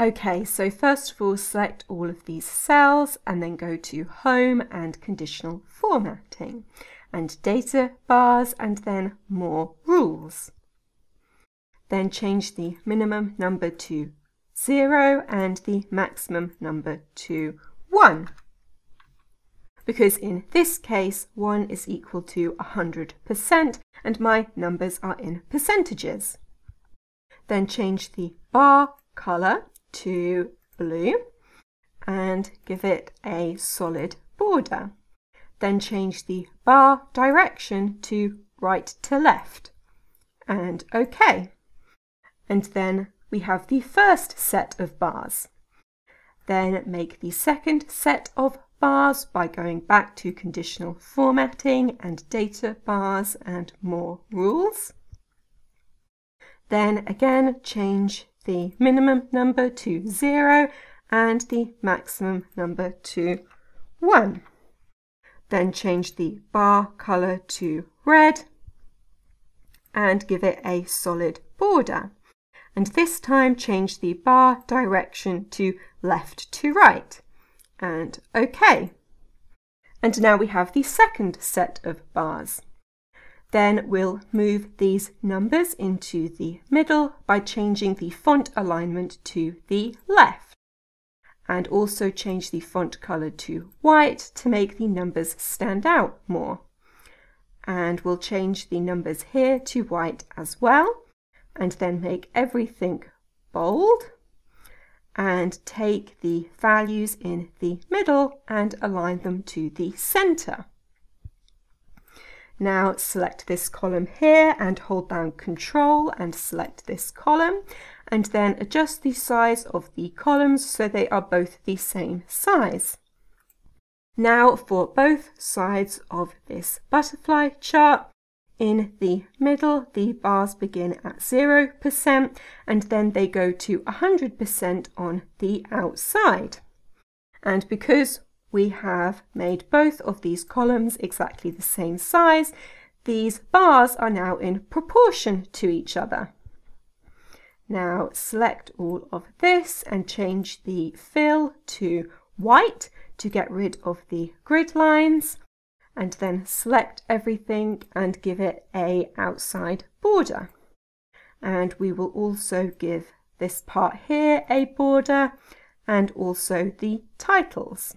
Okay, so first of all, select all of these cells and then go to Home and Conditional Formatting and Data Bars and then More Rules. Then change the minimum number to 0 and the maximum number to 1. Because in this case, 1 is equal to 100% and my numbers are in percentages. Then change the bar colour to blue and give it a solid border. Then change the bar direction to right to left and OK. And then we have the first set of bars. Then make the second set of bars by going back to conditional formatting and data bars and more rules. Then again change the minimum number to 0 and the maximum number to 1. Then change the bar colour to red and give it a solid border. And this time change the bar direction to left to right. And OK. And now we have the second set of bars. Then we'll move these numbers into the middle by changing the font alignment to the left. And also change the font colour to white to make the numbers stand out more. And we'll change the numbers here to white as well. And then make everything bold. And take the values in the middle and align them to the centre. Now select this column here and hold down control and select this column and then adjust the size of the columns so they are both the same size. Now for both sides of this butterfly chart, in the middle the bars begin at 0% and then they go to 100% on the outside. And because we have made both of these columns exactly the same size. These bars are now in proportion to each other. Now select all of this and change the fill to white to get rid of the grid lines and then select everything and give it a outside border. And we will also give this part here a border and also the titles.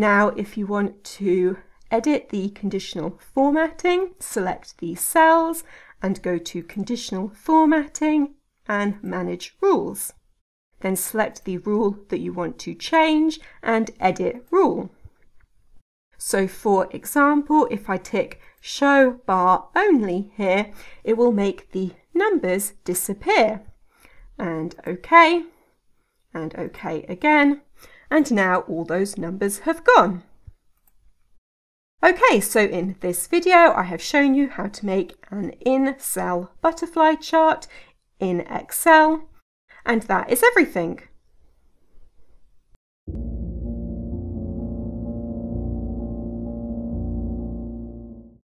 Now, if you want to edit the conditional formatting, select the cells and go to conditional formatting and manage rules. Then select the rule that you want to change and edit rule. So for example, if I tick show bar only here, it will make the numbers disappear. And OK, and OK again and now all those numbers have gone. Okay, so in this video I have shown you how to make an in-cell butterfly chart in Excel, and that is everything.